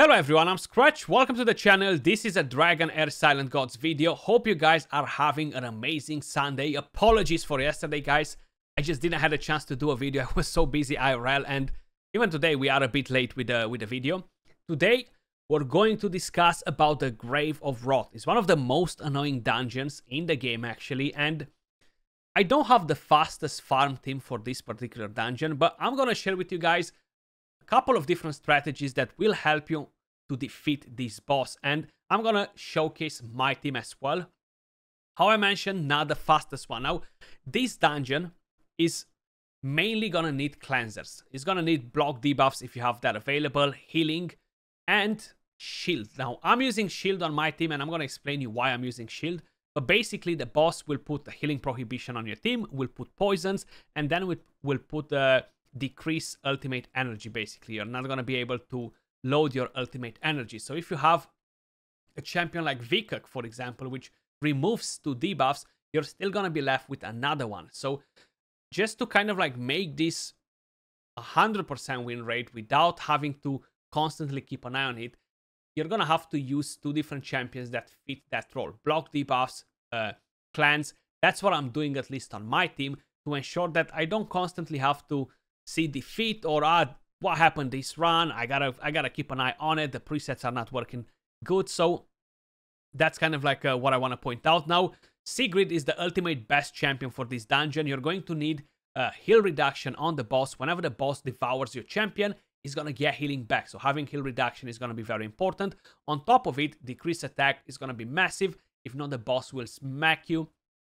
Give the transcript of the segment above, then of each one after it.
Hello everyone, I'm Skratch, welcome to the channel, this is a Dragonheir Silent Gods video, hope you guys are having an amazing Sunday, apologies for yesterday guys, I just didn't have a chance to do a video, I was so busy IRL and even today we are a bit late with the, with the video. Today we're going to discuss about the Grave of Rot, it's one of the most annoying dungeons in the game actually and I don't have the fastest farm team for this particular dungeon, but I'm gonna share with you guys couple of different strategies that will help you to defeat this boss. And I'm gonna showcase my team as well. How I mentioned, not the fastest one. Now, this dungeon is mainly gonna need cleansers. It's gonna need block debuffs if you have that available, healing, and shield. Now, I'm using shield on my team, and I'm gonna explain you why I'm using shield. But basically, the boss will put the healing prohibition on your team, will put poisons, and then will, will put the decrease ultimate energy basically. You're not going to be able to load your ultimate energy. So if you have a champion like Vikuk, for example, which removes two debuffs, you're still going to be left with another one. So just to kind of like make this 100% win rate without having to constantly keep an eye on it, you're going to have to use two different champions that fit that role. Block debuffs, uh, clans. That's what I'm doing at least on my team to ensure that I don't constantly have to see defeat or ah, what happened this run. I gotta I gotta keep an eye on it. The presets are not working good, so that's kind of like uh, what I want to point out. Now, Sigrid is the ultimate best champion for this dungeon. You're going to need a heal reduction on the boss. Whenever the boss devours your champion, he's gonna get healing back. So having heal reduction is gonna be very important. On top of it, decreased attack is gonna be massive. If not, the boss will smack you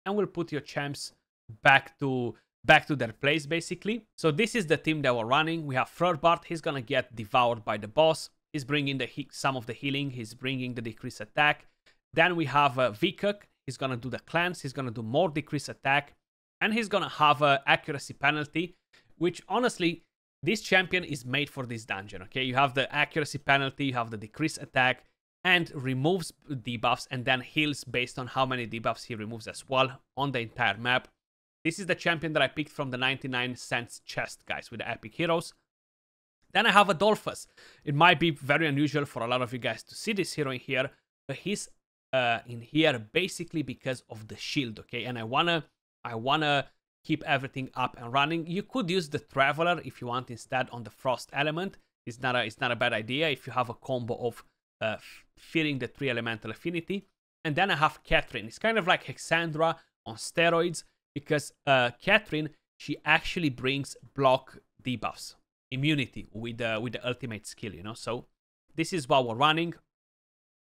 and will put your champs back to back to their place basically. So this is the team that we're running. We have Frorbart, he's gonna get devoured by the boss. He's bringing the some of the healing, he's bringing the decreased attack. Then we have uh, Vikuk, he's gonna do the cleanse, he's gonna do more decreased attack. And he's gonna have an accuracy penalty, which honestly, this champion is made for this dungeon, okay? You have the accuracy penalty, you have the decreased attack, and removes debuffs and then heals based on how many debuffs he removes as well on the entire map. This is the champion that I picked from the 99 cents chest, guys, with the epic heroes. Then I have Adolphus. It might be very unusual for a lot of you guys to see this hero in here, but he's uh, in here basically because of the shield, okay? And I wanna, I wanna keep everything up and running. You could use the Traveler if you want instead on the Frost element. It's not a, it's not a bad idea if you have a combo of uh, feeling the three elemental affinity. And then I have Catherine. It's kind of like Hexandra on steroids because uh, Catherine, she actually brings block debuffs, immunity with, uh, with the ultimate skill, you know? So this is what we're running.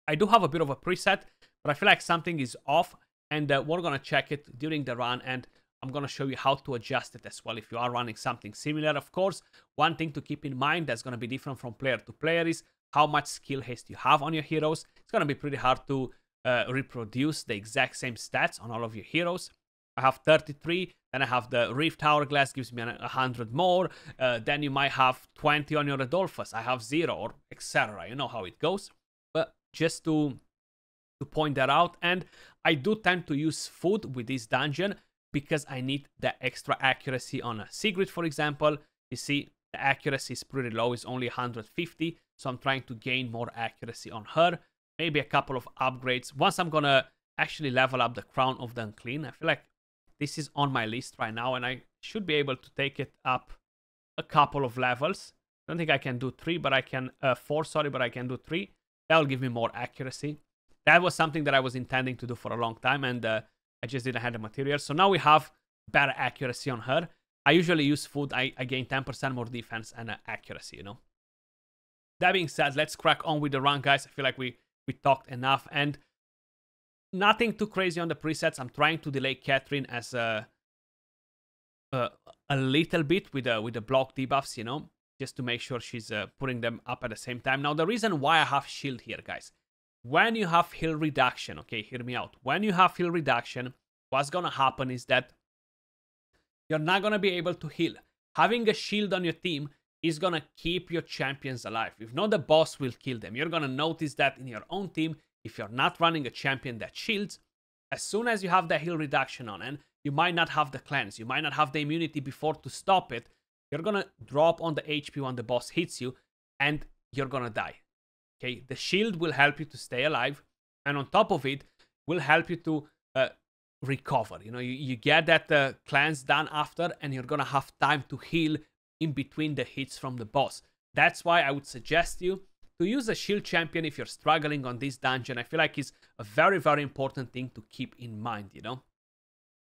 I do have a bit of a preset, but I feel like something is off and uh, we're going to check it during the run and I'm going to show you how to adjust it as well if you are running something similar. Of course, one thing to keep in mind that's going to be different from player to player is how much skill haste you have on your heroes. It's going to be pretty hard to uh, reproduce the exact same stats on all of your heroes. I have 33. Then I have the Rift Hourglass, gives me 100 more. Uh, then you might have 20 on your Adolphus. I have zero, or etc. You know how it goes. But just to to point that out, and I do tend to use food with this dungeon because I need the extra accuracy on a Sigrid, for example. You see, the accuracy is pretty low, it's only 150, so I'm trying to gain more accuracy on her. Maybe a couple of upgrades. Once I'm gonna actually level up the Crown of the Unclean, I feel like this is on my list right now, and I should be able to take it up a couple of levels. I don't think I can do three, but I can, uh, four, sorry, but I can do three. That will give me more accuracy. That was something that I was intending to do for a long time, and uh, I just didn't have the material. So now we have better accuracy on her. I usually use food. I, I gain 10% more defense and uh, accuracy, you know. That being said, let's crack on with the run, guys. I feel like we, we talked enough. And nothing too crazy on the presets. I'm trying to delay Catherine as a a, a little bit with the with the block debuffs, you know, just to make sure she's uh, putting them up at the same time. Now, the reason why I have shield here, guys, when you have heal reduction, okay, hear me out. When you have heal reduction, what's gonna happen is that you're not gonna be able to heal. Having a shield on your team is gonna keep your champions alive. If not, the boss will kill them. You're gonna notice that in your own team if you're not running a champion that shields, as soon as you have the heal reduction on and you might not have the cleanse, you might not have the immunity before to stop it, you're gonna drop on the HP when the boss hits you and you're gonna die. Okay, the shield will help you to stay alive, and on top of it, will help you to uh, recover. You know, you, you get that uh, cleanse done after, and you're gonna have time to heal in between the hits from the boss. That's why I would suggest you to use a shield champion if you're struggling on this dungeon. I feel like it's a very, very important thing to keep in mind, you know.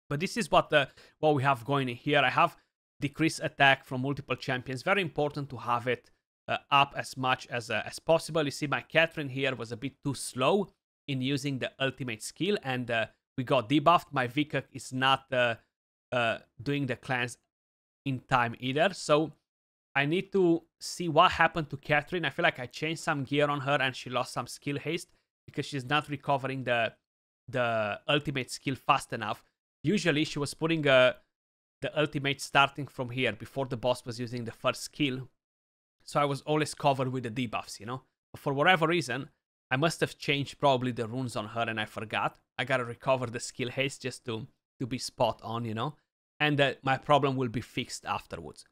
But this is what the what we have going in here. I have decreased attack from multiple champions. Very important to have it uh, up as much as uh, as possible. You see, my Catherine here was a bit too slow in using the ultimate skill, and uh, we got debuffed. My Vikak is not uh, uh, doing the cleanse in time either. So I need to see what happened to Catherine. I feel like I changed some gear on her and she lost some skill haste because she's not recovering the the ultimate skill fast enough. Usually she was putting uh, the ultimate starting from here before the boss was using the first skill. So I was always covered with the debuffs, you know? But for whatever reason, I must have changed probably the runes on her and I forgot. I gotta recover the skill haste just to, to be spot on, you know? And uh, my problem will be fixed afterwards.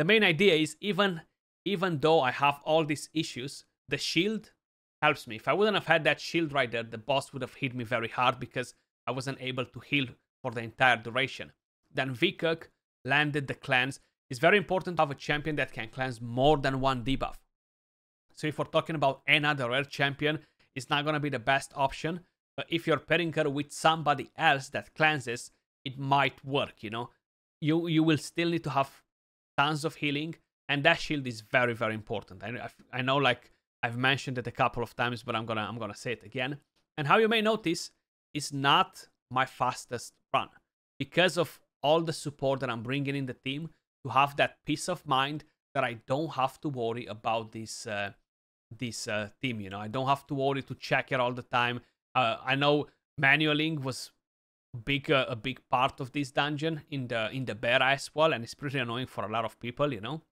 The main idea is even, even though I have all these issues, the shield helps me. If I wouldn't have had that shield right there, the boss would have hit me very hard because I wasn't able to heal for the entire duration. Then Vikak landed the cleanse. It's very important to have a champion that can cleanse more than one debuff. So if we're talking about another rare champion, it's not going to be the best option. But if you're pairing her with somebody else that cleanses, it might work, you know. You you will still need to have tons of healing, and that shield is very, very important. I, I know like I've mentioned it a couple of times, but I'm gonna I'm gonna say it again. And how you may notice, is not my fastest run because of all the support that I'm bringing in the team to have that peace of mind that I don't have to worry about this uh, this uh, team. You know, I don't have to worry to check it all the time. Uh, I know manualing was big uh, a big part of this dungeon in the in the bear as well, and it's pretty annoying for a lot of people. You know,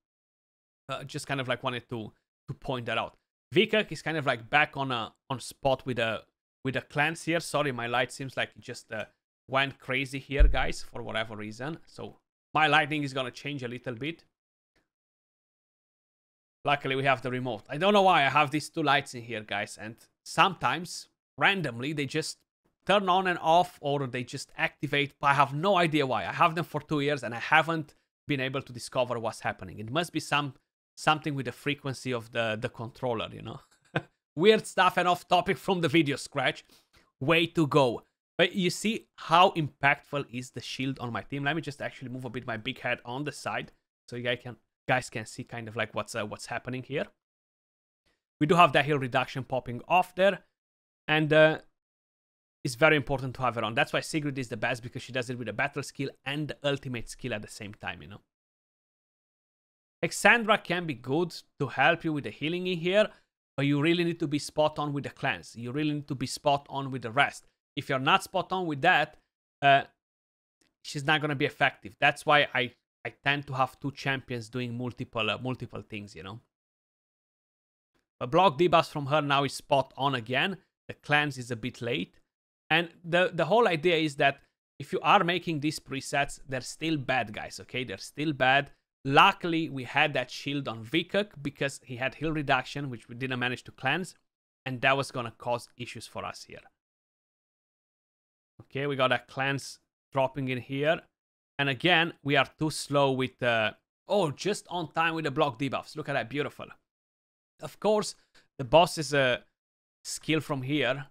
uh, just kind of like wanted to to point that out. Vikak is kind of like back on a on spot with a with a cleanse here. Sorry, my light seems like it just uh, went crazy here, guys, for whatever reason. So my lighting is gonna change a little bit. Luckily, we have the remote. I don't know why I have these two lights in here, guys, and sometimes, randomly, they just turn on and off, or they just activate, I have no idea why. I have them for two years, and I haven't been able to discover what's happening. It must be some something with the frequency of the, the controller, you know? Weird stuff and off topic from the video Skratch. Way to go. But you see how impactful is the shield on my team. Let me just actually move a bit my big head on the side so you guys can guys can see kind of like what's uh, what's happening here. We do have that heal reduction popping off there, and uh, it's very important to have on. That's why Sigrid is the best because she does it with a battle skill and the ultimate skill at the same time, you know. Exandra can be good to help you with the healing in here, but you really need to be spot on with the cleanse. You really need to be spot on with the rest. If you're not spot on with that, uh, she's not going to be effective. That's why I, I tend to have two champions doing multiple uh, multiple things, you know. A block debuffs from her now is spot on again. The cleanse is a bit late. And the, the whole idea is that if you are making these presets, they're still bad, guys, okay? They're still bad. Luckily, we had that shield on Vikak because he had heal reduction, which we didn't manage to cleanse. And that was going to cause issues for us here. Okay, we got a cleanse dropping in here. And again, we are too slow with the... Oh, just on time with the block debuffs. Look at that, beautiful. Of course, the boss is a skill from here.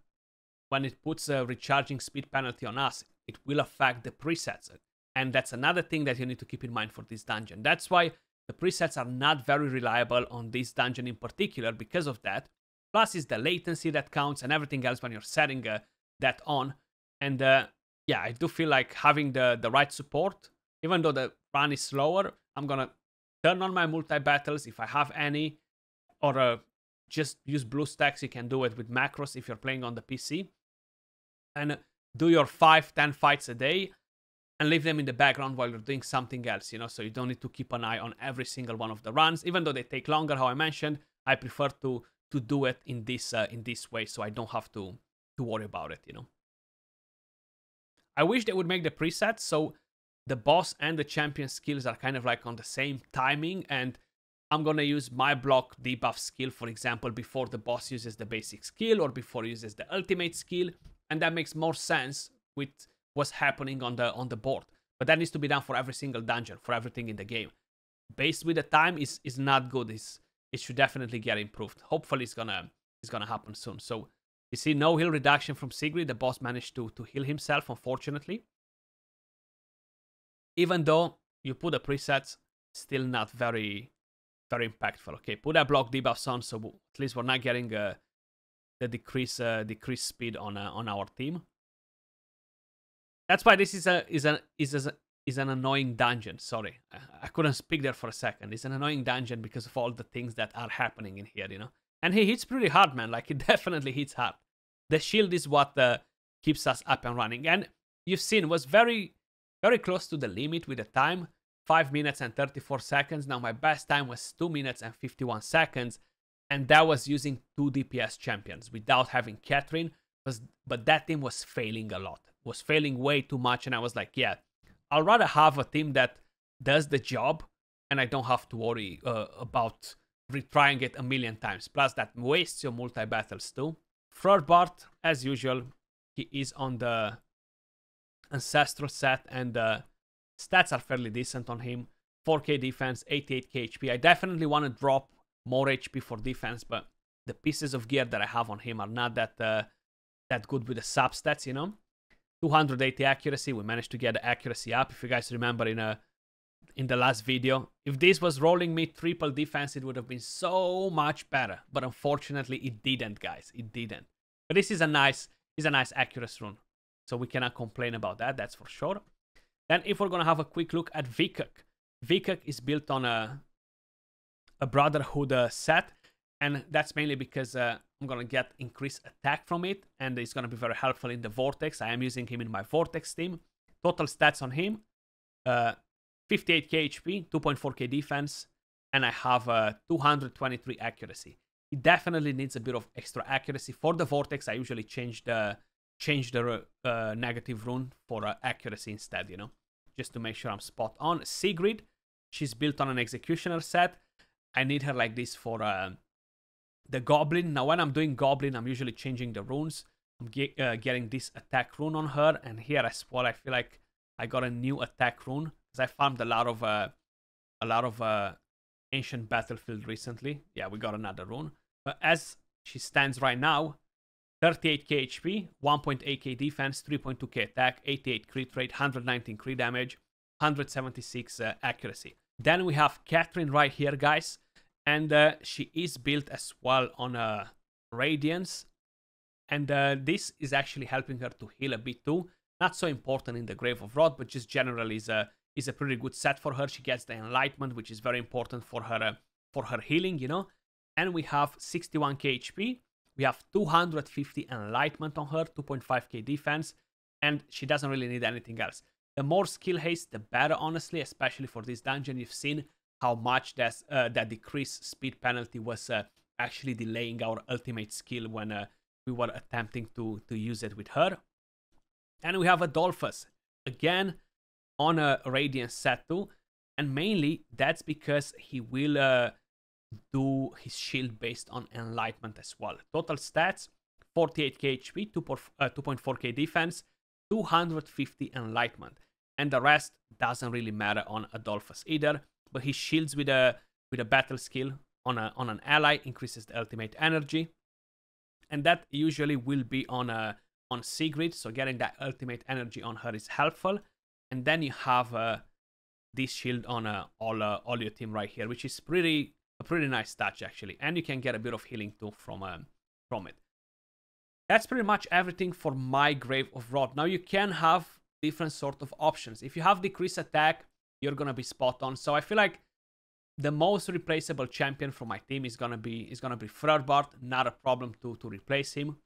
When it puts a recharging speed penalty on us, it will affect the presets. And that's another thing that you need to keep in mind for this dungeon. That's why the presets are not very reliable on this dungeon in particular because of that. Plus is the latency that counts and everything else when you're setting uh, that on. And uh, yeah, I do feel like having the, the right support, even though the run is slower, I'm gonna turn on my multi-battles if I have any, or uh, just use BlueStacks. You can do it with macros if you're playing on the PC. And do your five, ten fights a day and leave them in the background while you're doing something else, you know, so you don't need to keep an eye on every single one of the runs, even though they take longer, how I mentioned, I prefer to to do it in this uh, in this way so I don't have to to worry about it, you know. I wish they would make the presets so the boss and the champion skills are kind of like on the same timing and I'm gonna use my block debuff skill, for example, before the boss uses the basic skill or before he uses the ultimate skill, and that makes more sense with what's happening on the on the board. But that needs to be done for every single dungeon, for everything in the game. Based with the time is is not good. It's, it should definitely get improved. Hopefully, it's gonna it's gonna happen soon. So you see, no heal reduction from Sigrid. The boss managed to to heal himself, unfortunately. Even though you put the presets, still not very very impactful. Okay, put that block debuffs on, so at least we're not getting uh, the decrease uh, decrease speed on uh, on our team. That's why this is a is a is a is an annoying dungeon. Sorry, I, I couldn't speak there for a second. It's an annoying dungeon because of all the things that are happening in here, you know. And he hits pretty hard, man. Like he definitely hits hard. The shield is what uh, keeps us up and running. And you've seen was very very close to the limit with the time 5 minutes and 34 seconds. Now my best time was 2 minutes and 51 seconds. And that was using two DPS champions without having Catherine. Was, but that team was failing a lot. Was failing way too much. And I was like, yeah, I'll rather have a team that does the job and I don't have to worry uh, about retrying it a million times. Plus that wastes your multi-battles too. Bart, as usual, he is on the Ancestral set and the Stats are fairly decent on him. 4k defense, 88k HP. I definitely want to drop more HP for defense, but the pieces of gear that I have on him are not that uh, that good with the sub stats, you know. 280 accuracy. We managed to get the accuracy up. If you guys remember in a uh, in the last video, if this was rolling me triple defense, it would have been so much better. But unfortunately, it didn't, guys. It didn't. But this is a nice is a nice accuracy rune, so we cannot complain about that. That's for sure. Then if we're going to have a quick look at Vikuk. Vikuk is built on a, a Brotherhood uh, set. And that's mainly because uh, I'm going to get increased attack from it. And it's going to be very helpful in the Vortex. I am using him in my Vortex team. Total stats on him. Uh, 58k HP, 2.4k defense, and I have uh, 223 accuracy. He definitely needs a bit of extra accuracy. For the Vortex, I usually change the change the uh, negative rune for uh, accuracy instead, you know, just to make sure I'm spot on. Sigrid, she's built on an executioner set. I need her like this for uh, the goblin. Now, when I'm doing goblin, I'm usually changing the runes. I'm ge uh, getting this attack rune on her, and here as well, I feel like I got a new attack rune because I farmed a lot of uh, a lot of uh, ancient battlefield recently. Yeah, we got another rune. But as she stands right now, 38k HP, 1.8k defense, 3.2k attack, 88 crit rate, 119 crit damage, 176 uh, accuracy. Then we have Catherine right here, guys. And uh, she is built as well on a Radiance. And uh, this is actually helping her to heal a bit too. Not so important in the Grave of Rot but just generally is a, is a pretty good set for her. She gets the Enlightenment, which is very important for her, uh, for her healing, you know. And we have 61k HP, we have 250 enlightenment on her, 2.5k defense, and she doesn't really need anything else. The more skill haste, the better, honestly, especially for this dungeon. You've seen how much that's, uh, that decreased speed penalty was uh, actually delaying our ultimate skill when uh, we were attempting to, to use it with her. And we have Adolphus, again, on a Radiant set too. And mainly, that's because he will uh, do his shield based on enlightenment as well. Total stats 48k HP, 2.4k uh, defense, 250 enlightenment. And the rest doesn't really matter on Adolphus either, but his shields with a with a battle skill on a on an ally increases the ultimate energy. And that usually will be on a on Sigrid, so getting that ultimate energy on her is helpful. And then you have uh, this shield on uh, all uh, all your team right here, which is pretty a pretty nice touch actually and you can get a bit of healing too from um, from it that's pretty much everything for my grave of rot now you can have different sort of options if you have decreased attack you're gonna be spot on so i feel like the most replaceable champion for my team is gonna be is gonna be Froerbart. Not a problem to to replace him,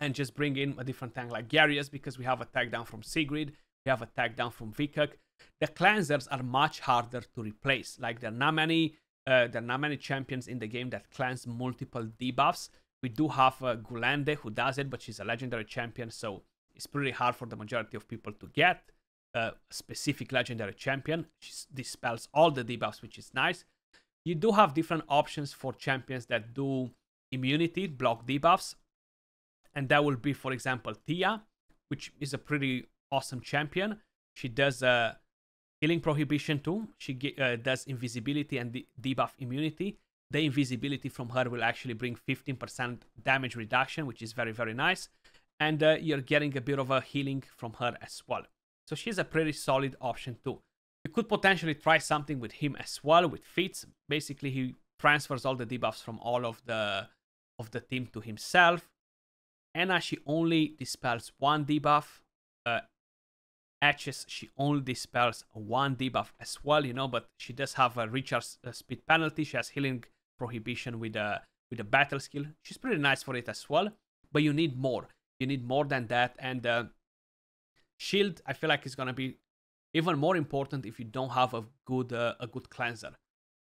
and just bring in a different tank like Garius because we have a tag down from Sigrid, we have a tag down from Vikak. The cleansers are much harder to replace. Like there are not many uh, there are not many champions in the game that cleanse multiple debuffs. We do have uh, Gulende who does it, but she's a legendary champion, so it's pretty hard for the majority of people to get a specific legendary champion. She dispels all the debuffs, which is nice. You do have different options for champions that do immunity, block debuffs. And that will be, for example, Tia, which is a pretty awesome champion. She does uh, healing prohibition too. She uh, does invisibility and de debuff immunity. The invisibility from her will actually bring 15% damage reduction, which is very, very nice. And uh, you're getting a bit of a healing from her as well. So she's a pretty solid option too. You could potentially try something with him as well, with Fitz. Basically, he transfers all the debuffs from all of the of the team to himself. Anna, she only dispels one debuff. Uh, Ashes, she only dispels one debuff as well, you know, but she does have a recharge uh, speed penalty. She has healing prohibition with a with a battle skill. She's pretty nice for it as well, but you need more. You need more than that, and uh, shield I feel like is gonna be even more important if you don't have a good uh, a good cleanser.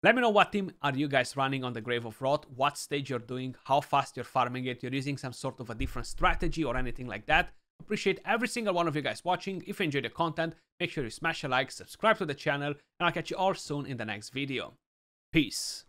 Let me know what team are you guys running on the Grave of Rot, what stage you're doing, how fast you're farming it, you're using some sort of a different strategy or anything like that. Appreciate every single one of you guys watching. If you enjoyed the content, make sure you smash a like, subscribe to the channel, and I'll catch you all soon in the next video. Peace.